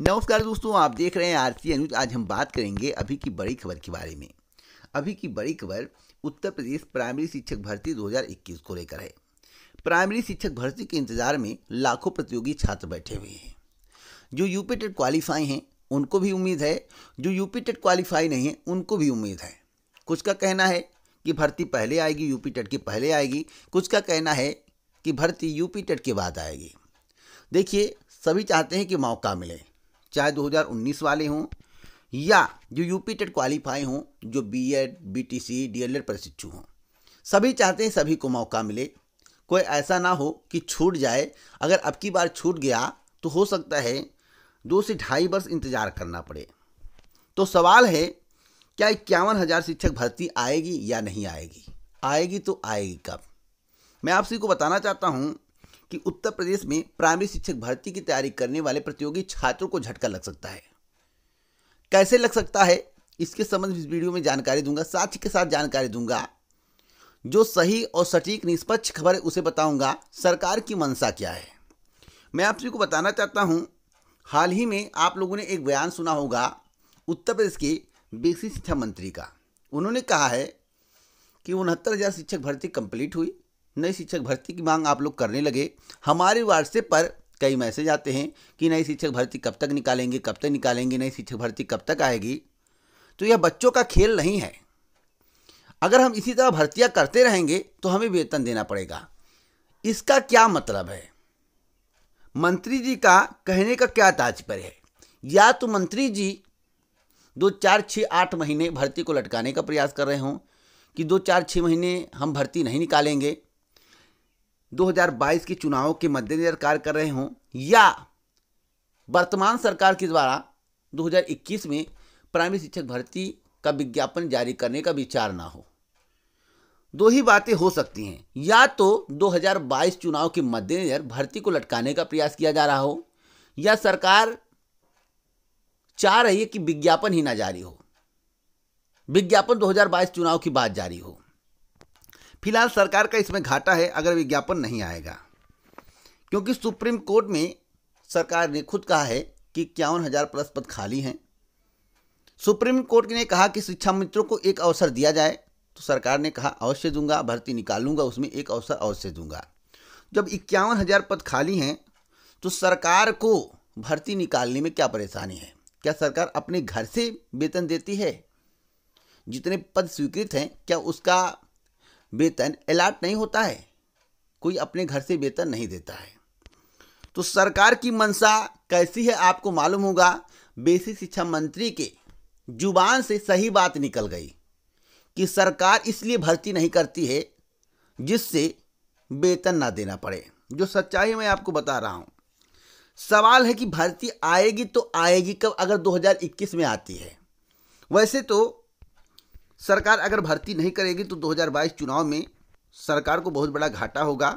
नमस्कार दोस्तों, आप देख रहे हैं आरती अनुज आज हम बात करेंगे अभी की बड़ी खबर के बारे में। अभी की बड़ी खबर उत्तर प्रदेश प्राइमरी शिक्षक भर्ती 2021 को लेकर है। प्राइमरी शिक्षक भर्ती के इंतज़ार में लाखों प्रतियोगी छात्र बैठे हुए हैं। जो यूपी टेट क्वालिफाई हैं, उनको भी उम्मीद है। जो यूपी टेट क्वालिफाई नहीं है, उनको भी उम्मीद है। कुछ का कहना है कि भर्ती पहले आएगी, यूपी टेट के पहले आएगी। कुछ का कहना है कि भर्ती यूपी टेट के बाद आएगी। देखिए, सभी चाहते हैं कि मौका मिले। चाहे 2019 वाले हों या जो यूपी टेट क्वालिफाई हों जो बीएड, बीटीसी, डीएलएड प्रशिक्षु हों। सभी चाहते हैं सभी को मौका मिले। कोई ऐसा ना हो कि छूट जाए। अगर अब की बार छूट गया तो हो सकता है दो से ढाई वर्ष इंतज़ार करना पड़े। तो सवाल है क्या इक्यावन हज़ार शिक्षक भर्ती आएगी या नहीं आएगी? आएगी तो आएगी कब? मैं आप सभी को बताना चाहता हूँ कि उत्तर प्रदेश में प्राइमरी शिक्षक भर्ती की तैयारी करने वाले प्रतियोगी छात्रों को झटका लग सकता है। कैसे लग सकता है? इसके संबंध इस वीडियो में जानकारी दूँगा, साथ ही के साथ जानकारी दूँगा। जो सही और सटीक निष्पक्ष खबर है, उसे बताऊँगा, सरकार की मंशा क्या है? मैं आप सभी को बताना चाहता हूँ, हाल ही में आप लोगों ने एक बयान सुना होगा, उत्तर प्रदेश के बेसिक शिक्षा मंत्री का। उन्होंने कहा है कि उनहत्तर हज़ार शिक्षक भर्ती कंप्लीट हुई नई शिक्षक भर्ती की मांग आप लोग करने लगे। हमारे व्हाट्सएप पर कई मैसेज आते हैं कि नई शिक्षक भर्ती कब तक निकालेंगे, कब तक निकालेंगे नई शिक्षक भर्ती कब तक आएगी। तो यह बच्चों का खेल नहीं है। अगर हम इसी तरह भर्तियाँ करते रहेंगे तो हमें वेतन देना पड़ेगा। इसका क्या मतलब है? मंत्री जी का कहने का क्या तात्पर्य है? या तो मंत्री जी दो चार छः आठ महीने भर्ती को लटकाने का प्रयास कर रहे हों कि दो चार छः महीने हम भर्ती नहीं निकालेंगे 2022 के चुनावों के मद्देनजर कार्य कर रहे हों या वर्तमान सरकार के द्वारा 2021 में प्राइमरी शिक्षक भर्ती का विज्ञापन जारी करने का विचार ना हो। दो ही बातें हो सकती हैं। या तो 2022 चुनाव के मद्देनजर भर्ती को लटकाने का प्रयास किया जा रहा हो, या सरकार चाह रही है कि विज्ञापन ही ना जारी हो। विज्ञापन 2022 चुनाव की बात जारी हो। फ़िलहाल सरकार का इसमें घाटा है, अगर विज्ञापन नहीं आएगा। क्योंकि सुप्रीम कोर्ट में सरकार ने खुद कहा है कि इक्यावन हज़ार प्लस पद खाली हैं। सुप्रीम कोर्ट ने कहा कि शिक्षा मित्रों को एक अवसर दिया जाए तो सरकार ने कहा, अवश्य दूँगा, भर्ती निकालूँगा, उसमें एक अवसर अवश्य दूँगा। जब इक्यावन हज़ार पद खाली हैं तो सरकार को भर्ती निकालने में क्या परेशानी है? क्या सरकार अपने घर से वेतन देती है? जितने पद स्वीकृत हैं, क्या उसका वेतन अलाट नहीं होता है। कोई अपने घर से वेतन नहीं देता है। तो सरकार की मंशा कैसी है आपको मालूम होगा? बेसिक शिक्षा मंत्री के ज़ुबान से सही बात निकल गई कि सरकार इसलिए भर्ती नहीं करती है जिससे वेतन ना देना पड़े। जो सच्चाई मैं आपको बता रहा हूँ, सवाल है कि भर्ती आएगी तो आएगी कब? अगर 2021 में आती है। वैसे तो सरकार अगर भर्ती नहीं करेगी तो 2022 चुनाव में सरकार को बहुत बड़ा घाटा होगा।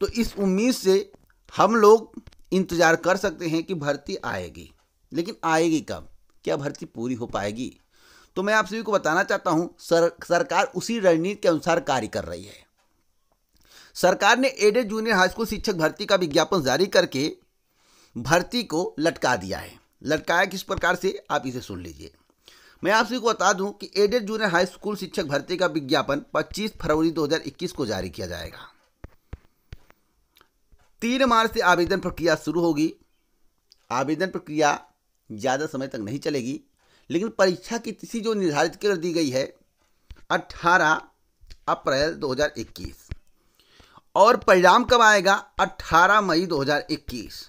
तो इस उम्मीद से हम लोग इंतज़ार कर सकते हैं कि भर्ती आएगी। लेकिन आएगी कब? क्या भर्ती पूरी हो पाएगी? तो मैं आप सभी को बताना चाहता हूँ सर, सरकार उसी रणनीति के अनुसार कार्य कर रही है। सरकार ने एडेड जूनियर हाई स्कूल शिक्षक भर्ती का विज्ञापन जारी करके भर्ती को लटका दिया है। लटकाया किस प्रकार से? आप इसे सुन लीजिए। मैं आप सभी को बता दूँ कि एडेड जूनियर हाई स्कूल शिक्षक भर्ती का विज्ञापन 25 फरवरी 2021 को जारी किया जाएगा। तीन मार्च से आवेदन प्रक्रिया शुरू होगी। आवेदन प्रक्रिया ज़्यादा समय तक नहीं चलेगी, लेकिन परीक्षा की तिथि जो निर्धारित कर दी गई है 18 अप्रैल 2021 और परिणाम कब आएगा? 18 मई 2021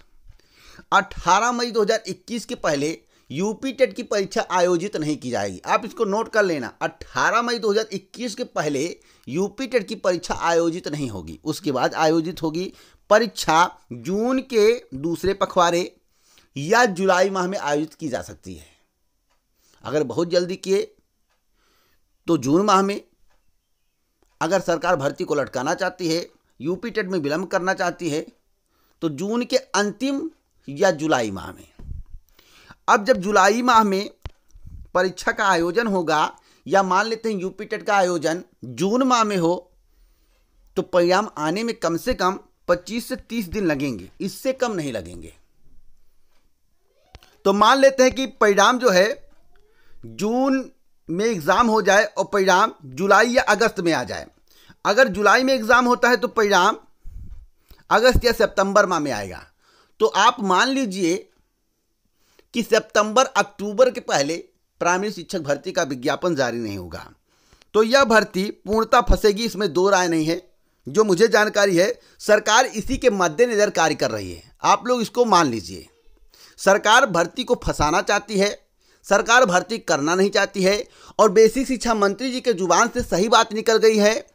18 मई 2021 के पहले यूपी टेट की परीक्षा आयोजित नहीं की जाएगी। आप इसको नोट कर लेना। 18 मई 2021 के पहले यूपी टेट की परीक्षा आयोजित नहीं होगी। उसके बाद आयोजित होगी परीक्षा जून के दूसरे पखवाड़े या जुलाई माह में आयोजित की जा सकती है। अगर बहुत जल्दी किए तो जून माह में। अगर सरकार भर्ती को लटकाना चाहती है, यूपी टेट में विलंब करना चाहती है तो जून के अंतिम या जुलाई माह में। अब जब जुलाई माह में परीक्षा का आयोजन होगा, या मान लेते हैं यूपी टेट का आयोजन जून माह में हो तो परिणाम आने में कम से कम 25 से 30 दिन लगेंगे। इससे कम नहीं लगेंगे। तो मान लेते हैं कि परिणाम जो है, जून में एग्ज़ाम हो जाए और परिणाम जुलाई या अगस्त में आ जाए। अगर जुलाई में एग्ज़ाम होता है तो परिणाम अगस्त या सितंबर माह में आएगा। तो आप मान लीजिए कि सितंबर, अक्टूबर के पहले प्राइमरी शिक्षक भर्ती का विज्ञापन जारी नहीं होगा। तो यह भर्ती पूर्णता फंसेगी, इसमें दो राय नहीं है। जो मुझे जानकारी है, सरकार इसी के मद्देनजर कार्य कर रही है। आप लोग इसको मान लीजिए। सरकार भर्ती को फंसाना चाहती है, सरकार भर्ती करना नहीं चाहती है, और बेसिक शिक्षा मंत्री जी के ज़ुबान से सही बात निकल गई है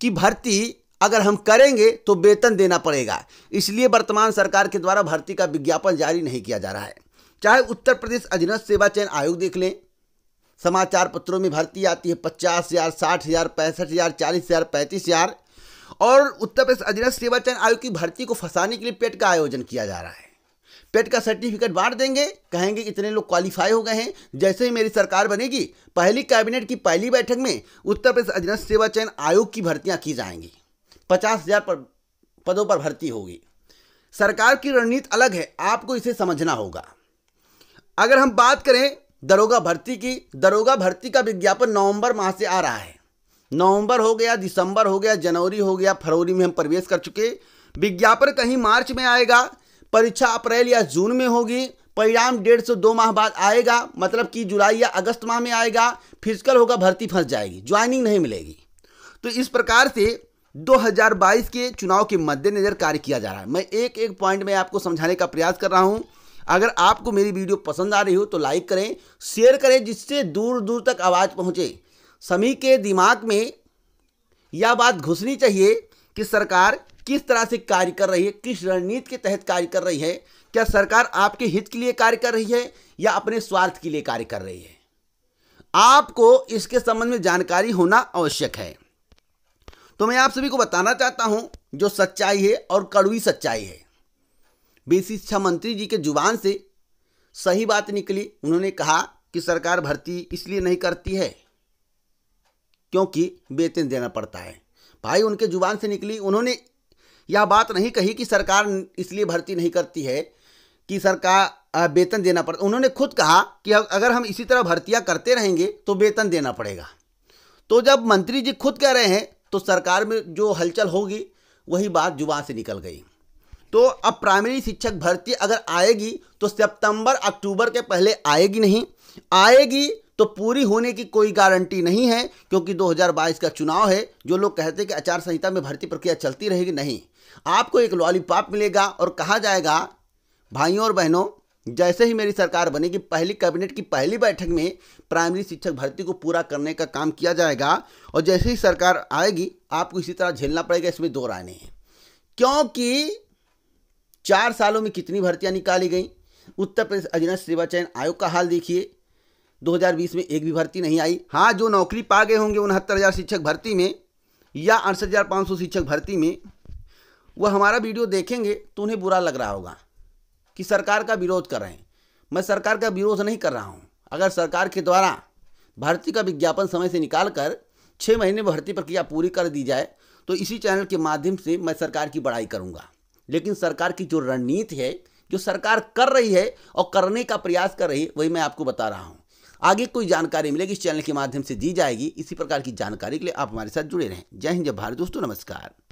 कि भर्ती अगर हम करेंगे तो वेतन देना पड़ेगा। इसलिए वर्तमान सरकार के द्वारा भर्ती का विज्ञापन जारी नहीं किया जा रहा है। चाहे उत्तर प्रदेश अधीनस्थ सेवा चयन आयोग देख लें। समाचार पत्रों में भर्ती आती है पचास हज़ार, साठ हज़ार, पैंसठ हज़ार, चालीस हज़ार, पैंतीस हज़ार। और उत्तर प्रदेश अधीनस्थ सेवा चयन आयोग की भर्ती को फंसाने के लिए पेट का आयोजन किया जा रहा है। पेट का सर्टिफिकेट बांट देंगे। कहेंगे इतने लोग क्वालिफाई हो गए हैं। जैसे ही मेरी सरकार बनेगी, पहली कैबिनेट की पहली बैठक में उत्तर प्रदेश अधीनस्थ सेवा चयन आयोग की भर्तियाँ की जाएँगी। पचास हज़ार पदों पर भर्ती होगी। सरकार की रणनीति अलग है। आपको इसे समझना होगा। अगर हम बात करें दरोगा भर्ती की, दरोगा भर्ती का विज्ञापन नवंबर माह से आ रहा है। नवंबर हो गया, दिसंबर हो गया, जनवरी हो गया, फरवरी में हम प्रवेश कर चुके। विज्ञापन कहीं मार्च में आएगा, परीक्षा अप्रैल या जून में होगी, परिणाम डेढ़ से दो माह बाद आएगा मतलब कि जुलाई या अगस्त माह में आएगा, फ़िज़िकल होगा, भर्ती फंस जाएगी, ज्वाइनिंग नहीं मिलेगी। तो इस प्रकार से 2022 के चुनाव के मद्देनजर कार्य किया जा रहा है। मैं एक एक पॉइंट में आपको समझाने का प्रयास कर रहा हूँ। अगर आपको मेरी वीडियो पसंद आ रही हो तो लाइक करें, शेयर करें, जिससे दूर दूर तक आवाज़ पहुँचे। सभी के दिमाग में यह बात घुसनी चाहिए कि सरकार किस तरह से कार्य कर रही है, किस रणनीति के तहत कार्य कर रही है। क्या सरकार आपके हित के लिए कार्य कर रही है या अपने स्वार्थ के लिए कार्य कर रही है? आपको इसके संबंध में जानकारी होना आवश्यक है। तो मैं आप सभी को बताना चाहता हूँ, जो सच्चाई है और कड़वी सच्चाई है। बेसिक शिक्षा मंत्री जी के ज़ुबान से सही बात निकली। उन्होंने कहा कि सरकार भर्ती इसलिए नहीं करती है क्योंकि वेतन देना पड़ता है। भाई उनके ज़ुबान से निकली। उन्होंने यह बात नहीं कही कि सरकार इसलिए भर्ती नहीं करती है कि सरकार वेतन देना पड़ता उन्होंने खुद कहा कि अगर हम इसी तरह भर्तियाँ करते रहेंगे तो वेतन देना पड़ेगा। तो जब मंत्री जी खुद कह रहे हैं तो सरकार में जो हलचल होगी, वही बात ज़ुबान से निकल गई। तो अब प्राइमरी शिक्षक भर्ती अगर आएगी तो सितंबर, अक्टूबर के पहले आएगी नहीं। आएगी तो पूरी होने की कोई गारंटी नहीं है, क्योंकि 2022 का चुनाव है, जो लोग कहते हैं कि आचार संहिता में भर्ती प्रक्रिया चलती रहेगी नहीं। आपको एक लॉलीपॉप मिलेगा और कहा जाएगा, भाइयों और बहनों, जैसे ही मेरी सरकार बनेगी, पहली कैबिनेट की पहली बैठक में प्राइमरी शिक्षक भर्ती को पूरा करने का काम किया जाएगा, और जैसे ही सरकार आएगी, आपको इसी तरह झेलना पड़ेगा, इसमें दो राय नहीं क्योंकि चार सालों में कितनी भर्तियाँ निकाली गई? उत्तर प्रदेश अधीनस्थ सेवा चयन आयोग का हाल देखिए। 2020 में एक भी भर्ती नहीं आई। हाँ जो नौकरी पा गए होंगे उनहत्तर हज़ार शिक्षक भर्ती में या अड़सठ हज़ार पाँच सौ शिक्षक भर्ती में वह हमारा वीडियो देखेंगे तो उन्हें बुरा लग रहा होगा कि सरकार का विरोध कर रहे हैं। मैं सरकार का विरोध नहीं कर रहा हूँ। अगर सरकार के द्वारा भर्ती का विज्ञापन समय से निकाल कर छः महीने में भर्ती प्रक्रिया पूरी कर दी जाए तो इसी चैनल के माध्यम से मैं सरकार की बड़ाई करूँगा। लेकिन सरकार की जो रणनीति है, जो सरकार कर रही है और करने का प्रयास कर रही है, वही मैं आपको बता रहा हूँ। आगे कोई जानकारी मिलेगी इस चैनल के माध्यम से दी जाएगी। इसी प्रकार की जानकारी के लिए आप हमारे साथ जुड़े रहें। जय हिंद, जय भारत। दोस्तों, नमस्कार।